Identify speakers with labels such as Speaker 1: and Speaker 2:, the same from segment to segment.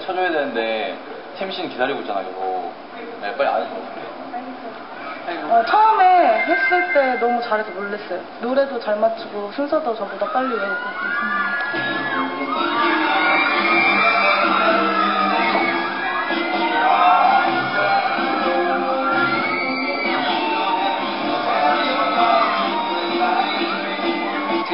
Speaker 1: 쳐줘야 되는데 씨는 기다리고 있잖아요. 이거. 네, 빨리 안 어떡해.
Speaker 2: 어, 처음에 했을 때 너무 잘해서 놀랬어요. 노래도 잘 맞추고 순서도 저보다 빨리 외우고.
Speaker 3: 이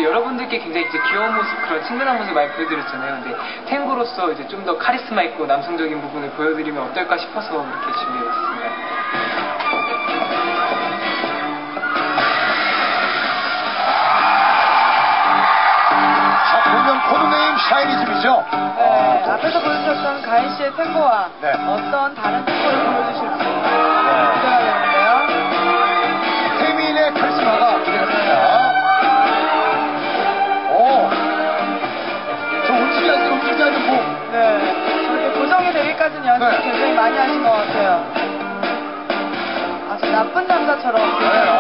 Speaker 3: 여러분들께 굉장히 이제 귀여운 모습, 그런 친근한 모습 많이 보여드렸잖아요. 근데 탱고로서 이제 좀 더 카리스마 있고 남성적인 부분을 보여드리면 어떨까 싶어서 이렇게 준비해봤습니다.
Speaker 4: 자, 본명 code name 샤이니즘이죠?
Speaker 2: 네, 앞에서 보여주셨던 가인 씨의 탱고와
Speaker 4: 네.
Speaker 2: 어떤 다른 탱고를 연습
Speaker 4: 네.
Speaker 2: 굉장히 많이 하신 것 같아요. 아주 나쁜 남자처럼.
Speaker 4: 네,